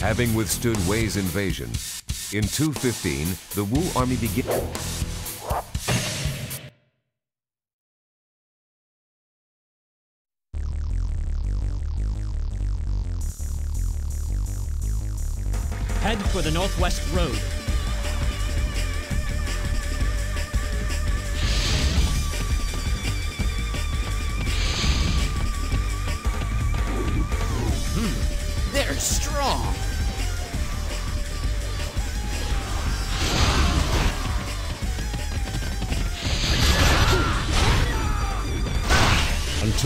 Having withstood Wei's invasion, in 215, the Wu army began... Head for the Northwest Road.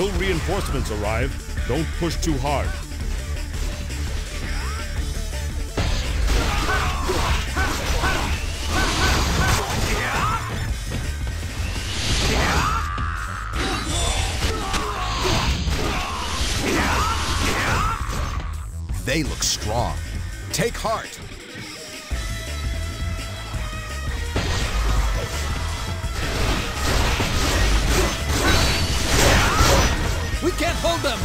Until reinforcements arrive, don't push too hard. They look strong. Take heart. We can't hold them!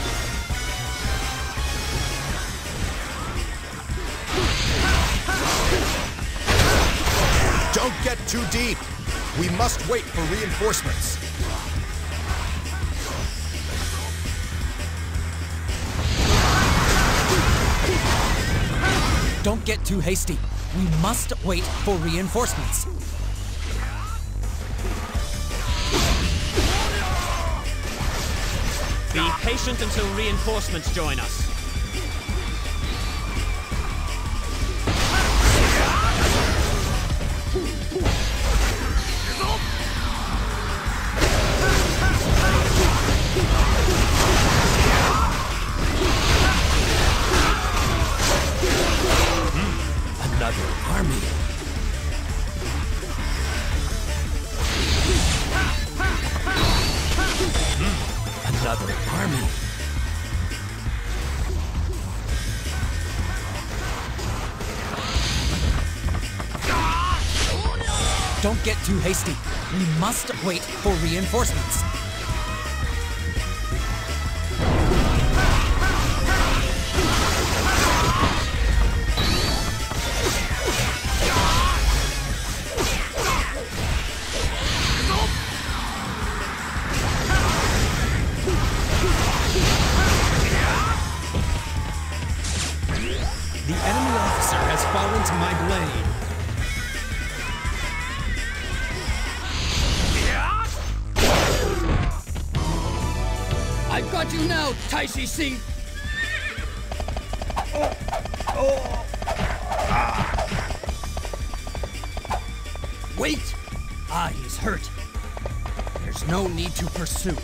Don't get too deep. We must wait for reinforcements. Don't get too hasty. We must wait for reinforcements. Patient until reinforcements join us. Another. Don't get too hasty. We must wait for reinforcements. Taishi Ci. Wait! Ah, he's hurt. There's no need to pursue.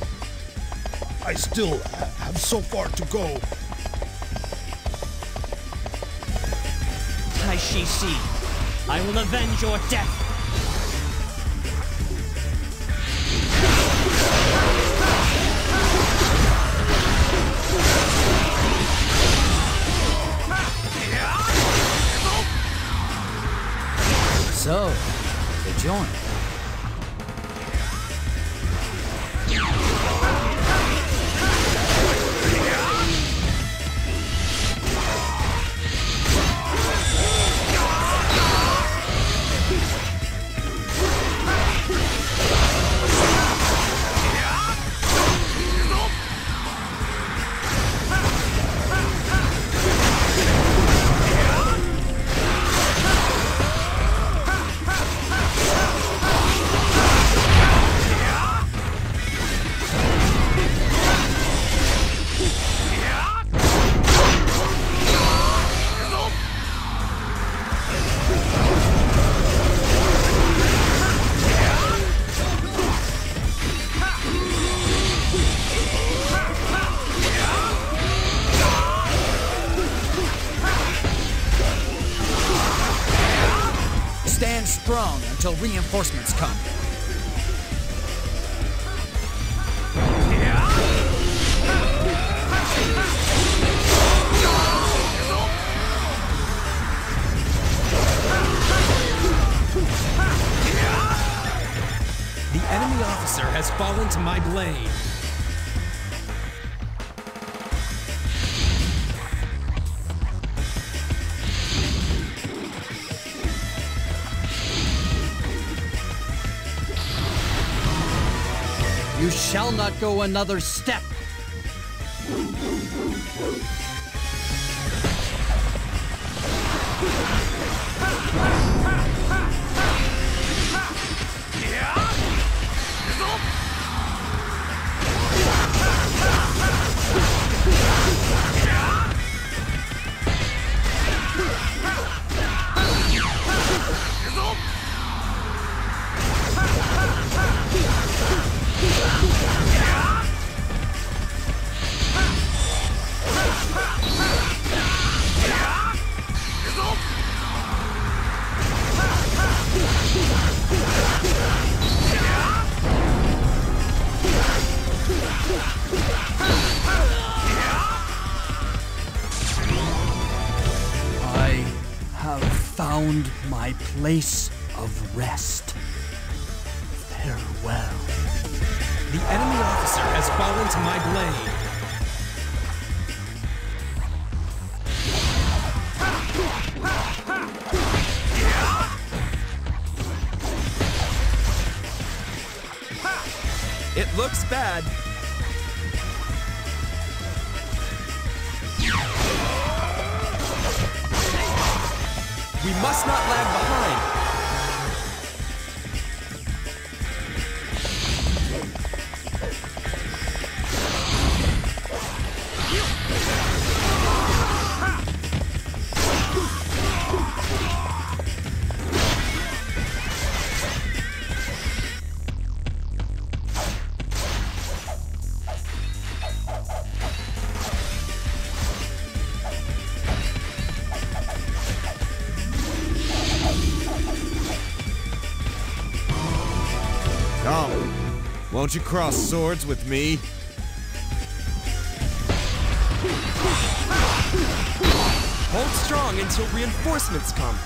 I still have so far to go. Taishi I will avenge your death. So, they join. Strong until reinforcements come. The enemy officer has fallen to my blade. Shall not go another step. Place Won't you cross swords with me? Hold strong until reinforcements come.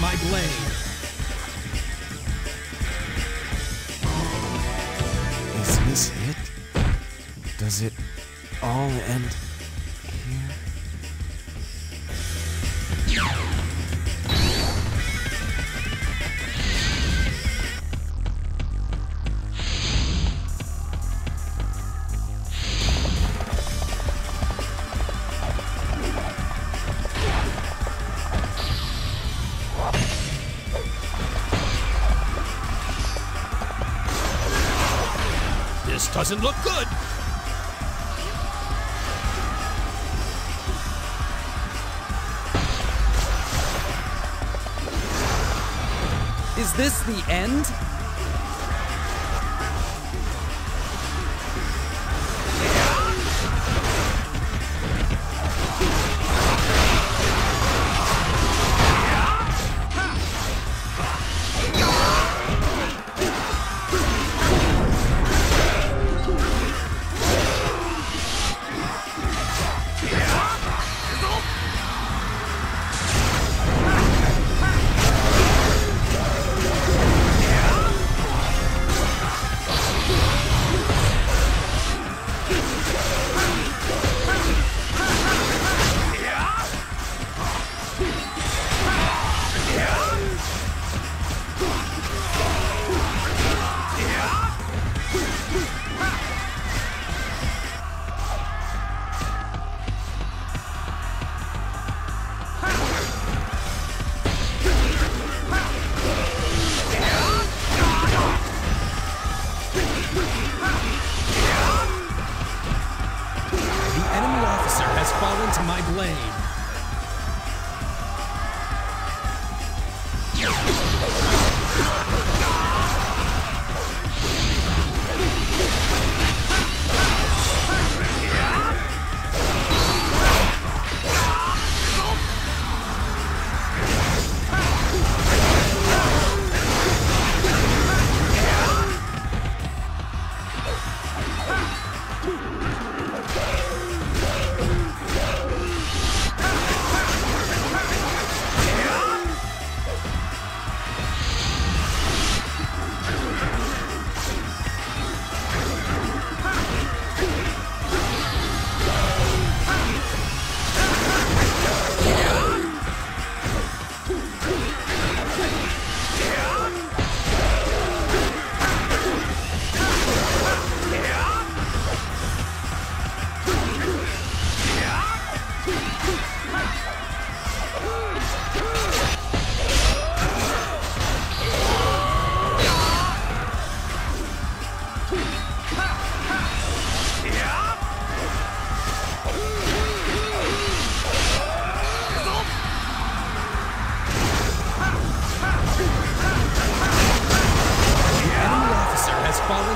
My blade. Is this it? Does it all end doesn't look good. Is this the end?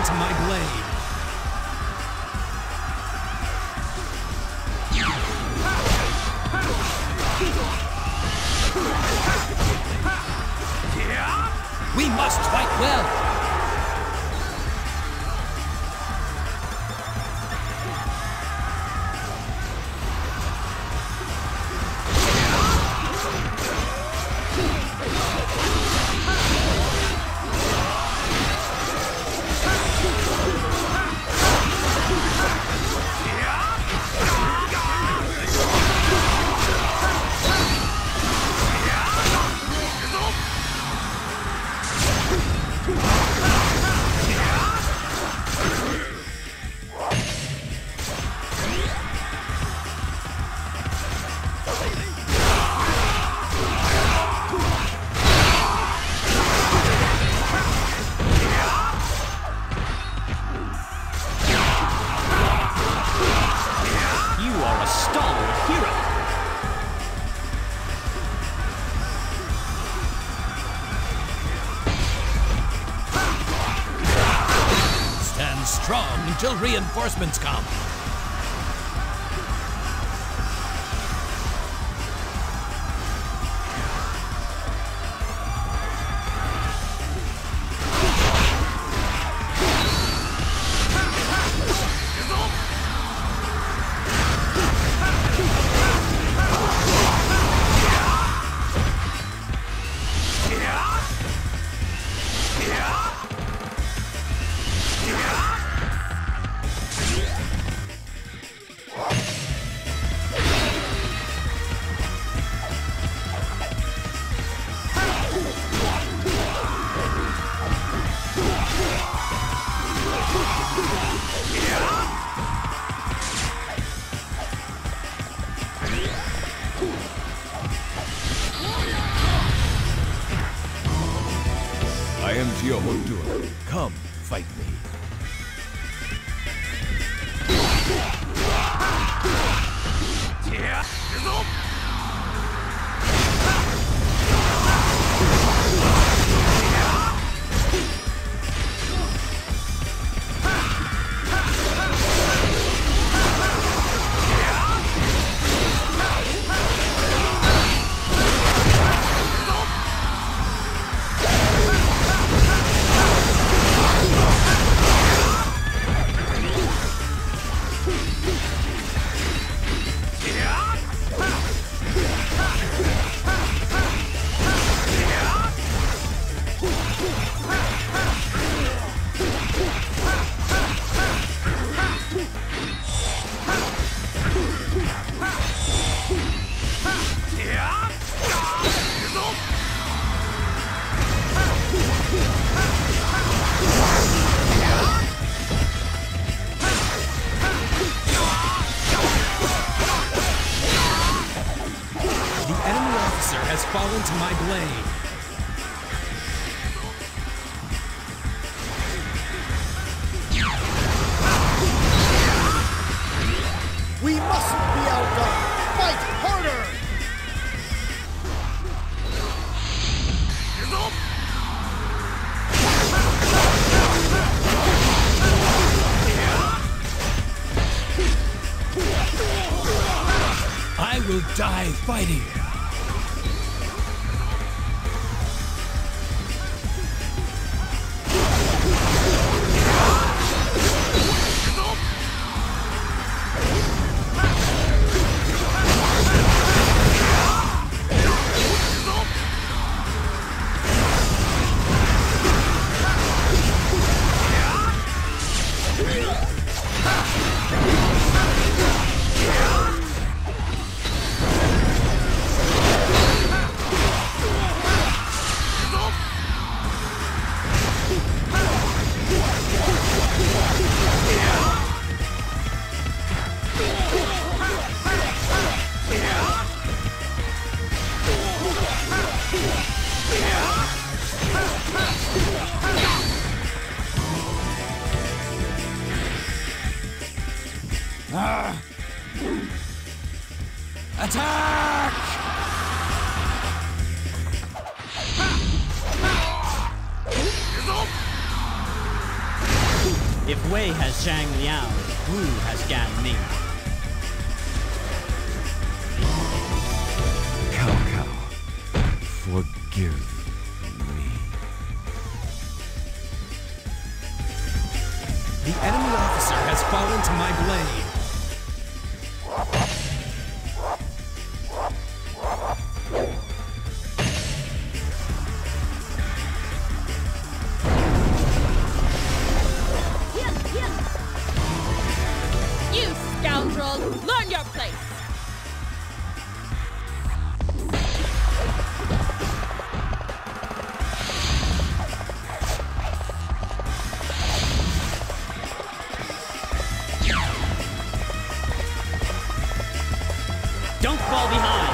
to my blade. strong until reinforcements come. fighting. Attack! If Wei has Zhang Liao, Wu has Gan Ning. Cao Cao, forgive me. The enemy officer has fallen to my blade. Don't fall behind.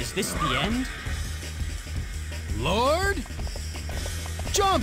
Is this the end? Lord? Jump!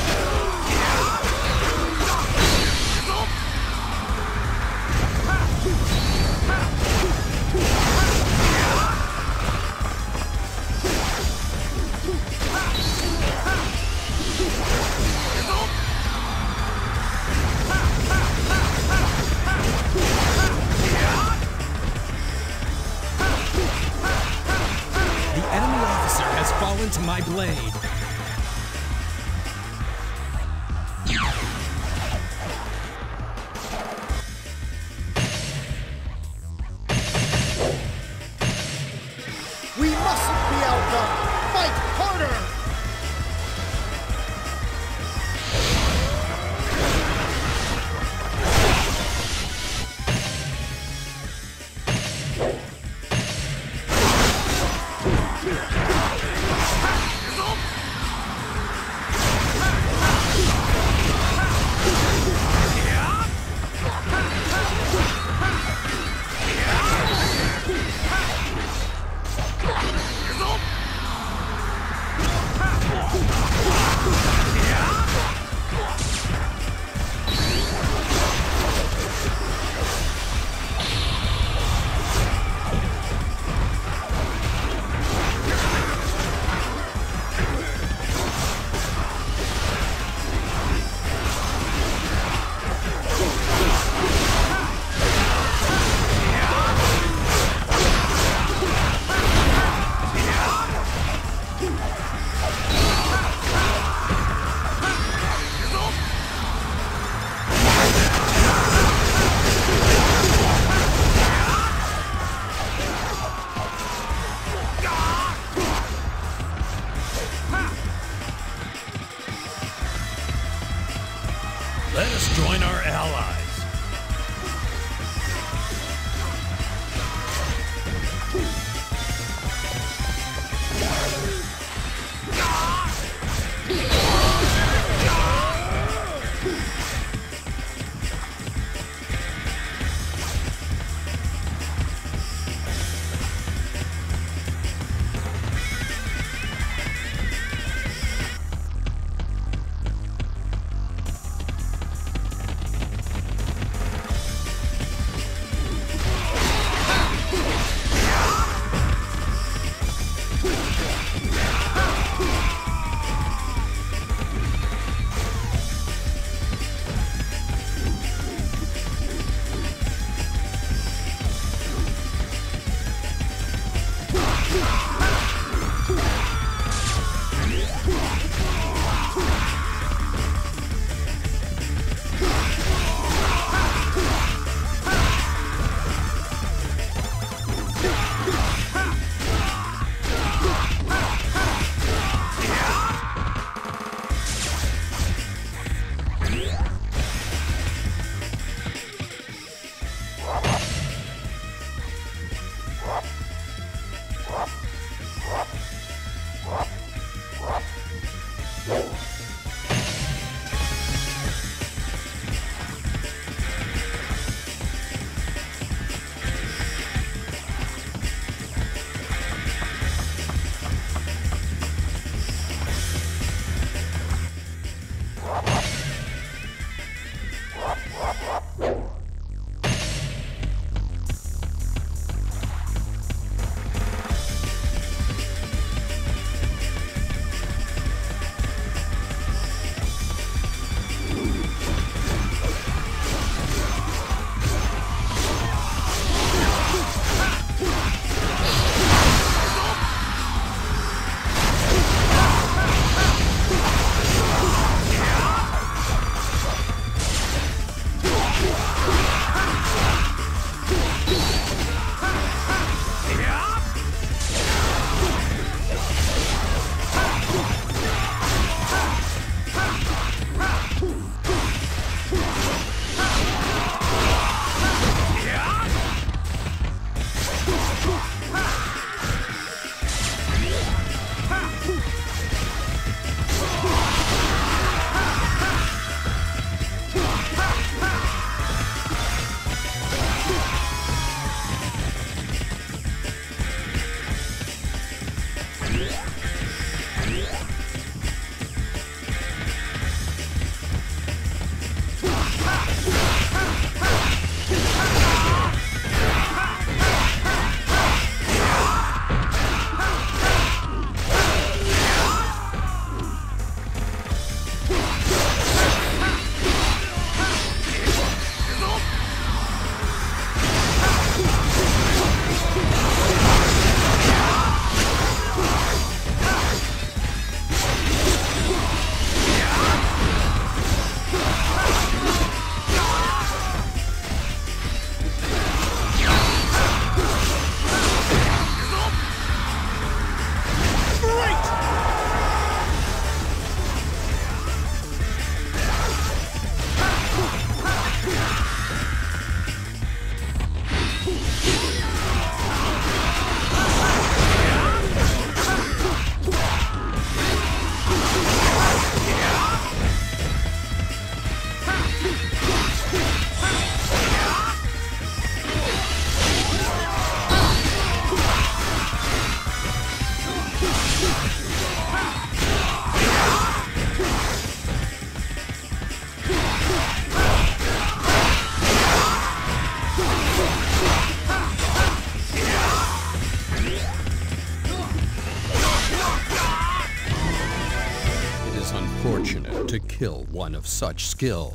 one of such skill.